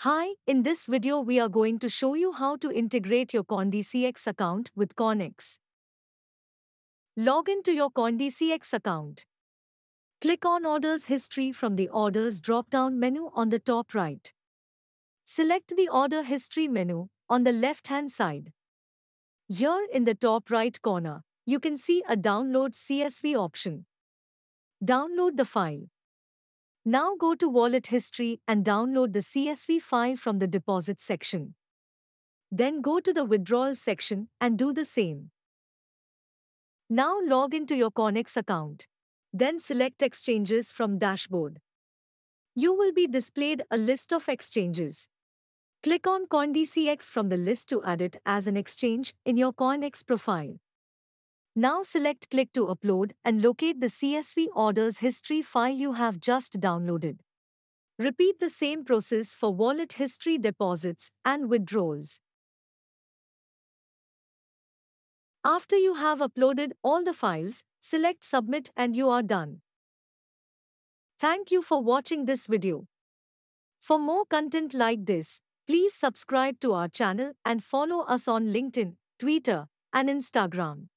Hi, in this video we are going to show you how to integrate your CoinDCX account with KoinX. Log in to your CoinDCX account. Click on Orders History from the Orders drop-down menu on the top right. Select the Order History menu on the left-hand side. Here in the top right corner, you can see a Download CSV option. Download the file. Now go to Wallet History and download the CSV file from the Deposit section. Then go to the Withdrawal section and do the same. Now log into your KoinX account. Then select Exchanges from Dashboard. You will be displayed a list of exchanges. Click on CoinDCX from the list to add it as an exchange in your KoinX profile. Now select Click to upload and locate the CSV orders history file you have just downloaded. Repeat the same process for wallet history deposits and withdrawals. After you have uploaded all the files, select Submit and you are done. Thank you for watching this video. For more content like this, please subscribe to our channel and follow us on LinkedIn, Twitter, and Instagram.